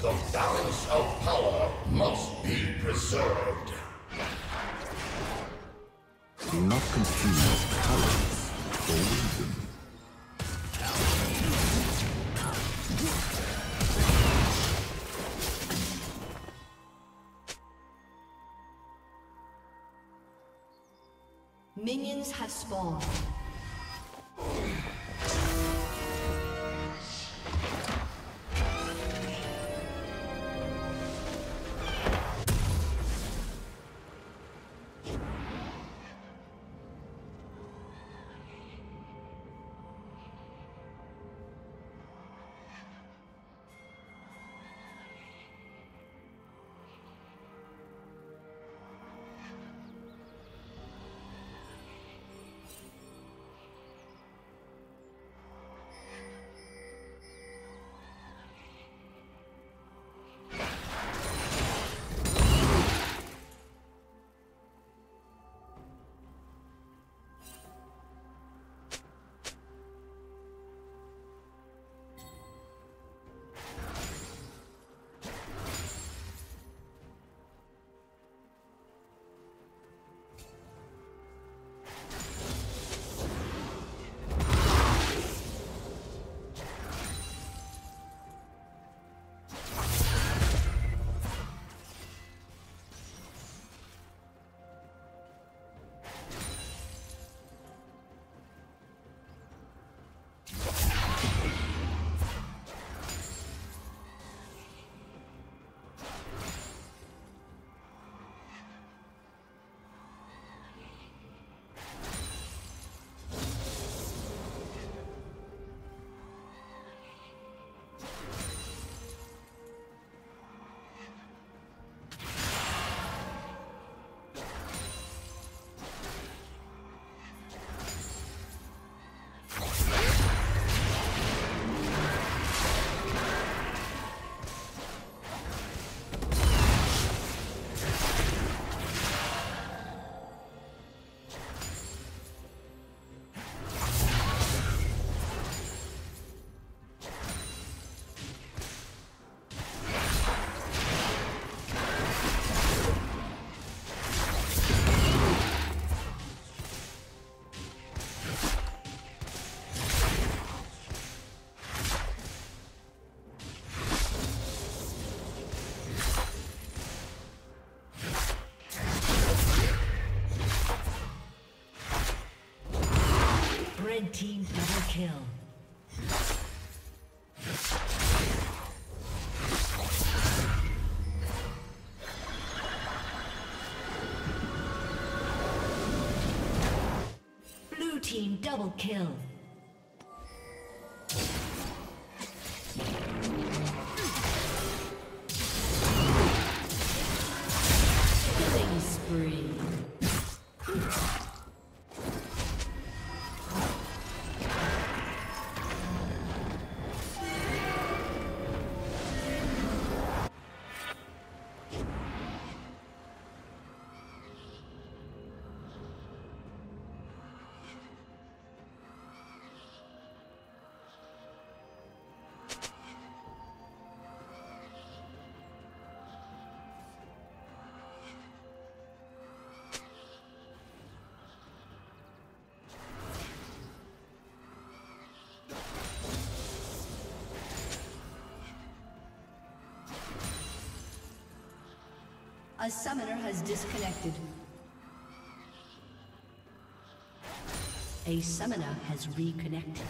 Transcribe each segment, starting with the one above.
The balance of power must be preserved. Do not confuse colors for wisdom. Minions have spawned. Team double kill. A summoner has disconnected. A summoner has reconnected.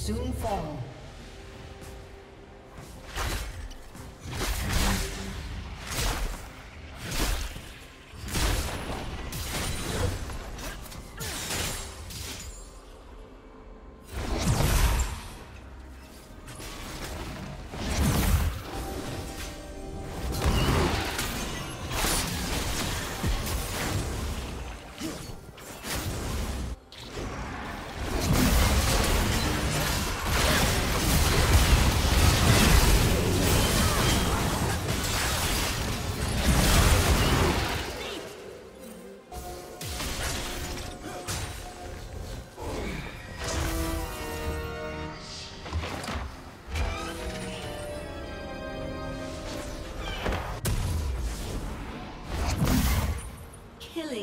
Soon fall.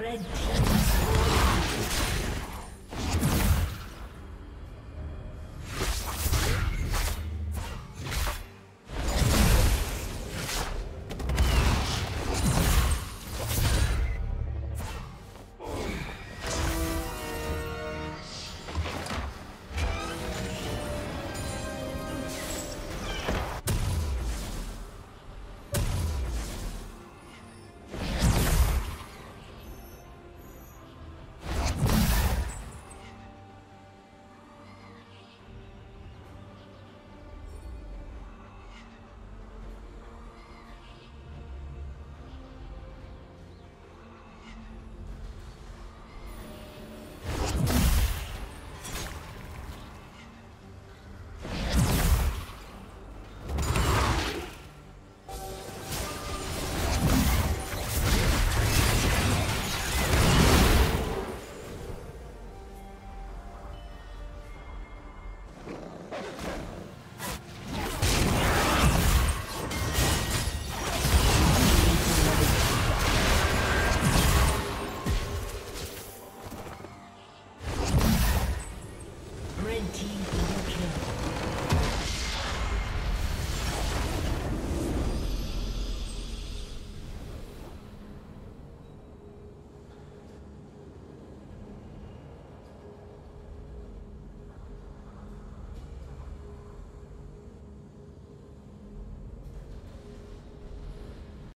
Red team.